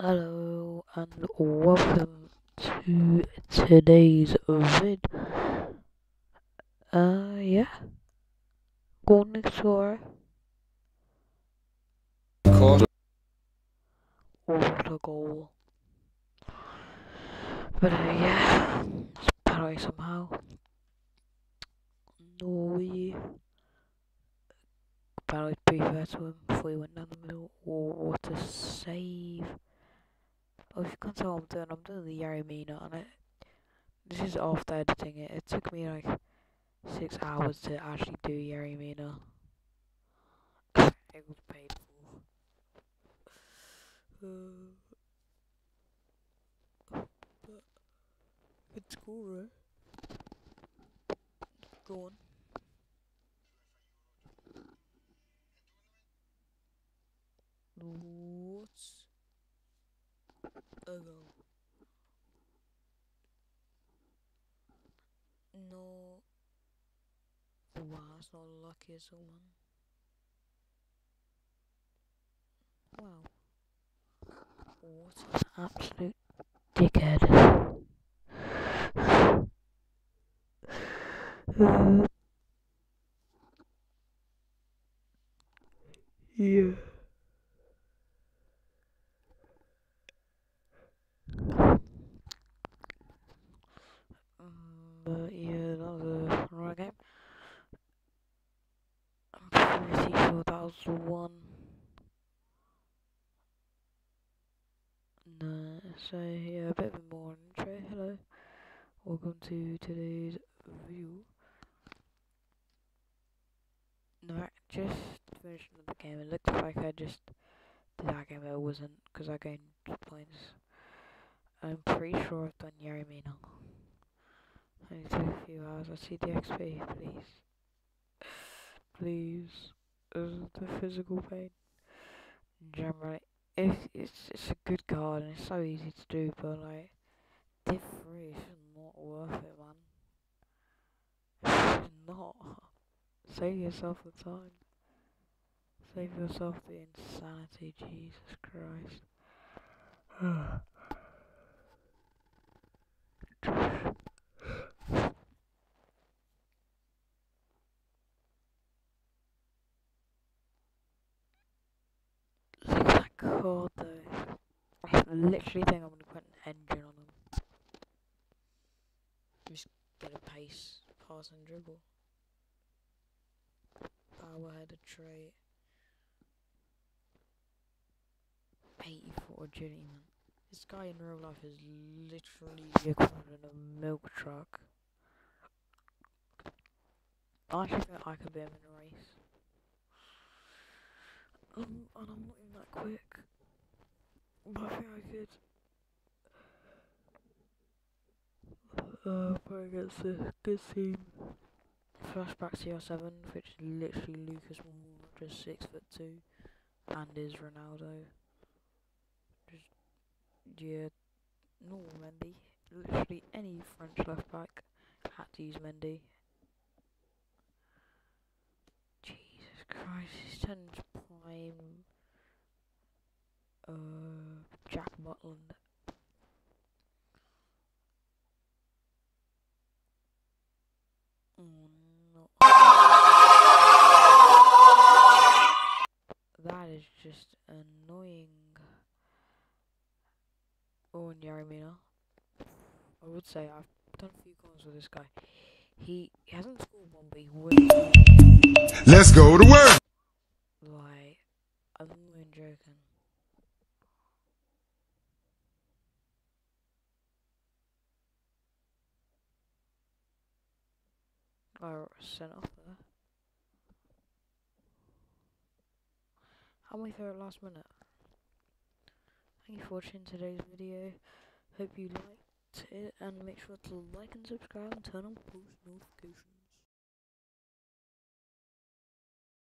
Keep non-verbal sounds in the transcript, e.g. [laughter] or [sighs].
Hello and welcome to today's vid. Uh, yeah. Golden Explorer. Caught. What a goal. But uh, yeah, it's battery somehow. Norway. Battery pretty fair to him before he went down the middle. Oh, what a save. Oh, if you can't tell I'm doing, I'm doing the Yerry Mina on it. This is after editing it. It took me like six hours to actually do Yerry Mina. it was painful. [sighs] Uh, it's cool, right? Go on. A goal? No. Wow, it's not the luckiest one. Wow. What an absolute dickhead. Yeah. Mm, But yeah, that was a right game. I'm pretty the one. No, so yeah, a bit of a more intro. Hello, welcome to today's review. No, I just finished another game. It looked like I just did that game, but it wasn't because I gained points. I'm pretty sure I've done. I need to do a few hours. I see the XP, please. Please. The physical pain. Generally, it's, it's, it's a good card and it's so easy to do, but like, div 3 is not worth it, man. It's not. Save yourself the time. Save yourself the insanity, Jesus Christ. [sighs] [sighs] card though. I literally think I'm gonna put an engine on them. Just get a pace, pass and dribble. Power header trait. 84 agility man. This guy in real life is literally the equivalent of a milk truck. I think I could be him in a race. Um, and I'm not even that quick. But I think I could. Uh, probably against a good team. Flashback CR7, which is literally Lucas Moura, just six foot two, and is Ronaldo. Just yeah, normal Mendy. Literally any French left back had to use Mendy. Jesus Christ, he's turned No. That is just annoying. Oh, and Yerry Mina. I would say I've done a few calls with this guy. He, he hasn't scored one, but he would. Let's go to work. Like, I'm not even joking. I sent off there. How many throw it last minute? Thank you for watching today's video. Hope you liked it and make sure to like and subscribe and turn on post notifications.